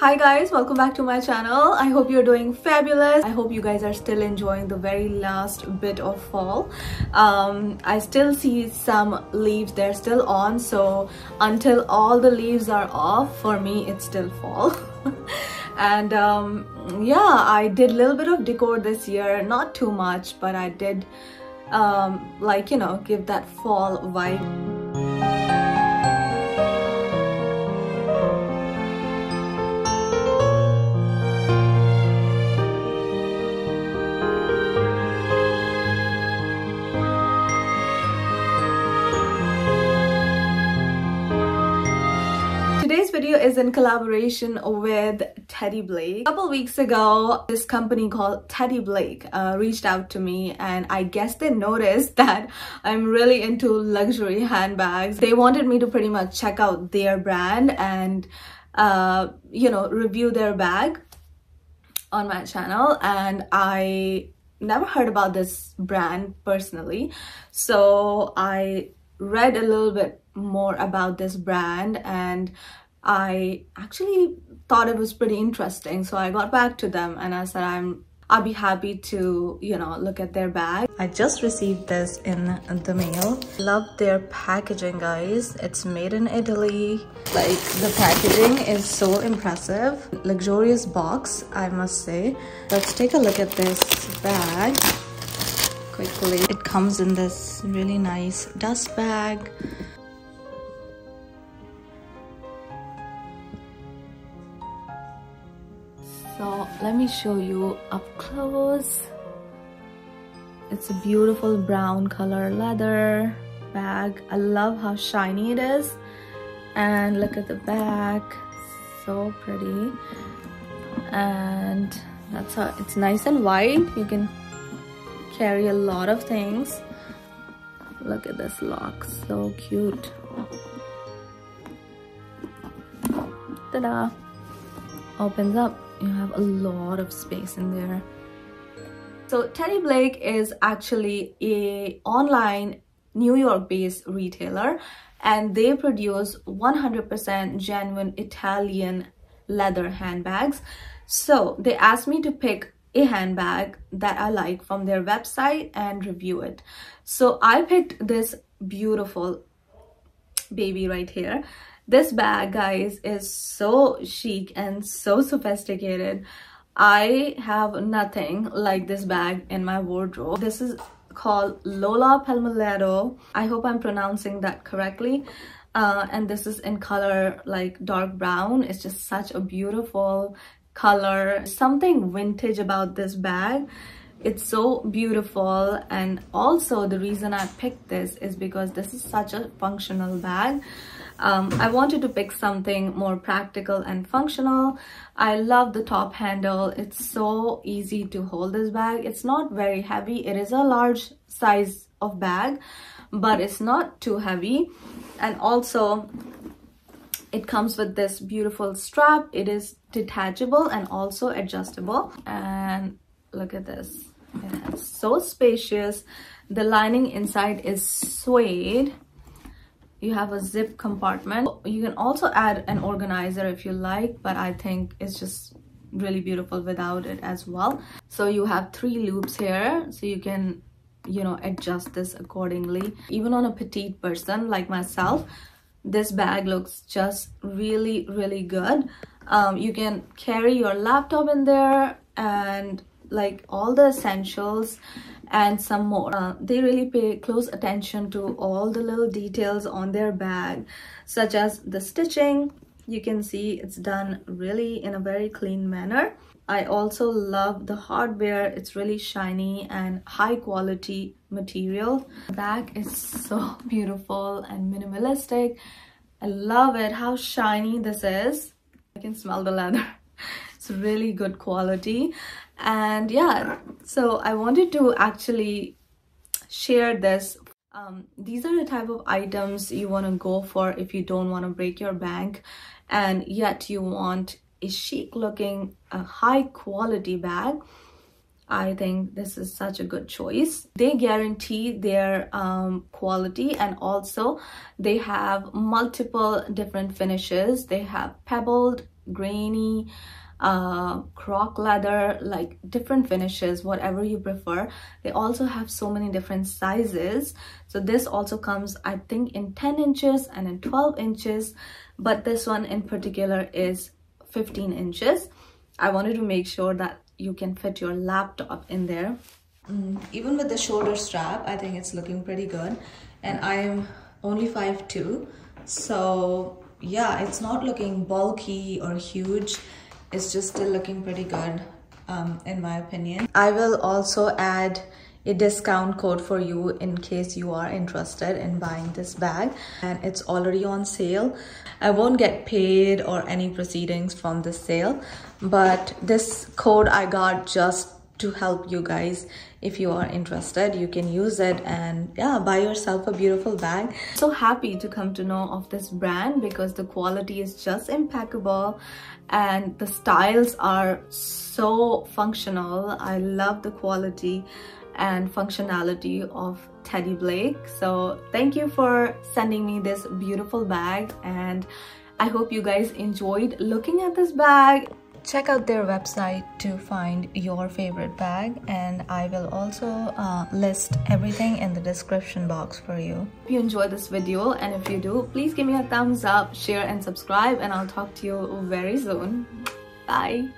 Hi guys, welcome back to my channel. I hope you're doing fabulous. I hope you guys are still enjoying the very last bit of fall. Um, I still see some leaves, they're still on. So until all the leaves are off, for me, it's still fall. and um, yeah, I did a little bit of decor this year. Not too much, but I did um, like, you know, give that fall vibe. Video is in collaboration with Teddy Blake. A couple weeks ago, this company called Teddy Blake uh, reached out to me and I guess they noticed that I'm really into luxury handbags. They wanted me to pretty much check out their brand and, uh, you know, review their bag on my channel and I never heard about this brand personally. So I read a little bit more about this brand and I actually thought it was pretty interesting. So I got back to them and I said, I'm I'll be happy to, you know, look at their bag. I just received this in the mail. Love their packaging, guys. It's made in Italy. Like, the packaging is so impressive. Luxurious box, I must say. Let's take a look at this bag quickly. It comes in this really nice dust bag. Let me show you up close. It's a beautiful brown color leather bag. I love how shiny it is. And look at the back, so pretty. And that's how it's nice and wide. You can carry a lot of things. Look at this lock, so cute. Ta-da! Opens up you have a lot of space in there. So Teddy Blake is actually a online New York based retailer and they produce 100% genuine Italian leather handbags. So they asked me to pick a handbag that I like from their website and review it. So I picked this beautiful baby right here this bag, guys, is so chic and so sophisticated. I have nothing like this bag in my wardrobe. This is called Lola Palmolivedo. I hope I'm pronouncing that correctly. Uh, and this is in color like dark brown. It's just such a beautiful color. Something vintage about this bag. It's so beautiful and also the reason I picked this is because this is such a functional bag. Um, I wanted to pick something more practical and functional. I love the top handle. It's so easy to hold this bag. It's not very heavy. It is a large size of bag, but it's not too heavy. And also, it comes with this beautiful strap. It is detachable and also adjustable. And look at this. It's so spacious. The lining inside is suede you have a zip compartment. You can also add an organizer if you like but i think it's just really beautiful without it as well. So you have three loops here so you can you know adjust this accordingly. Even on a petite person like myself this bag looks just really really good. Um, you can carry your laptop in there and like all the essentials and some more. Uh, they really pay close attention to all the little details on their bag, such as the stitching. You can see it's done really in a very clean manner. I also love the hardware. It's really shiny and high quality material. The bag is so beautiful and minimalistic. I love it, how shiny this is. I can smell the leather. It's really good quality and yeah so i wanted to actually share this um, these are the type of items you want to go for if you don't want to break your bank and yet you want a chic looking a high quality bag I think this is such a good choice. They guarantee their um, quality and also they have multiple different finishes. They have pebbled, grainy uh, croc leather, like different finishes, whatever you prefer. They also have so many different sizes. So this also comes, I think, in 10 inches and in 12 inches, but this one in particular is 15 inches. I wanted to make sure that you can fit your laptop in there. Mm, even with the shoulder strap, I think it's looking pretty good. And I am only 5'2", so yeah, it's not looking bulky or huge it's just still looking pretty good um, in my opinion. I will also add a discount code for you in case you are interested in buying this bag and it's already on sale. I won't get paid or any proceedings from this sale but this code I got just to help you guys. If you are interested you can use it and yeah buy yourself a beautiful bag. So happy to come to know of this brand because the quality is just impeccable and the styles are so functional. I love the quality and functionality of Teddy Blake. So thank you for sending me this beautiful bag and I hope you guys enjoyed looking at this bag check out their website to find your favorite bag and I will also uh, list everything in the description box for you. If you enjoyed this video and if you do, please give me a thumbs up, share and subscribe and I'll talk to you very soon. Bye!